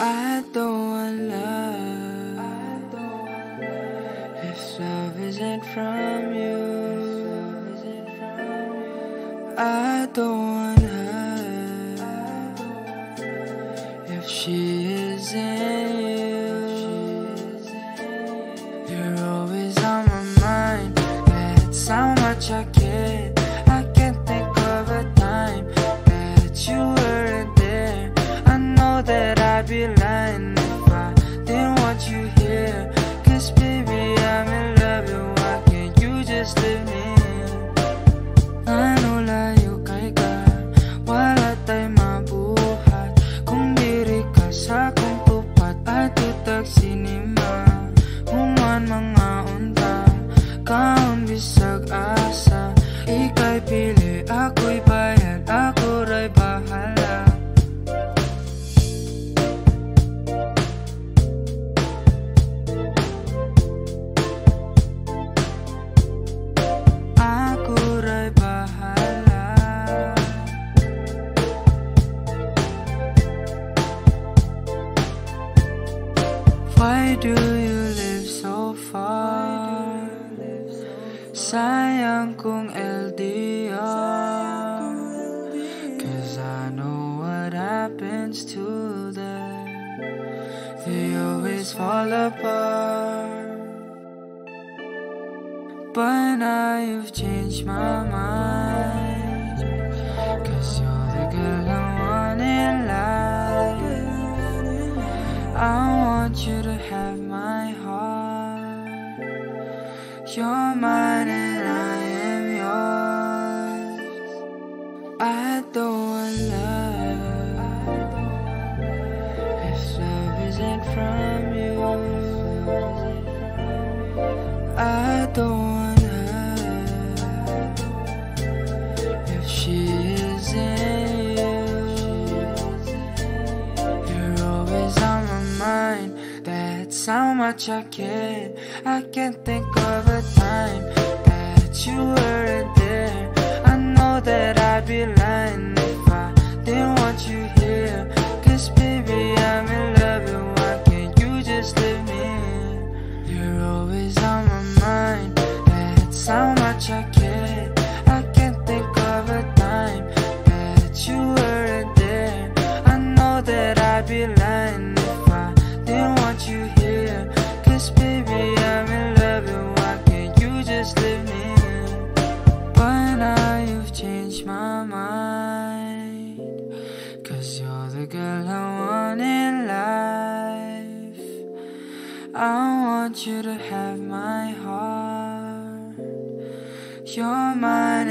I don't want love if love isn't from you. I don't want her if she isn't you. You're always on my mind. That's how much I care. Kaon bisag asa Ika'y pili, ako'y bayad Ako ray bahala. Ako ray bahala. Why do you live so far? Sayang kung LDR Cause I know what happens to them They always fall apart. But now you've changed my mind. Cause you're the girl I want in life. I want you to You're mine and I how much I care. I can't think of a time that you weren't there. I know that I'd be lying if I didn't want you here. Cause baby, I'm in love, and why can't you just leave me? You're always on my mind. That's how much I care. You to have my heart. You're mine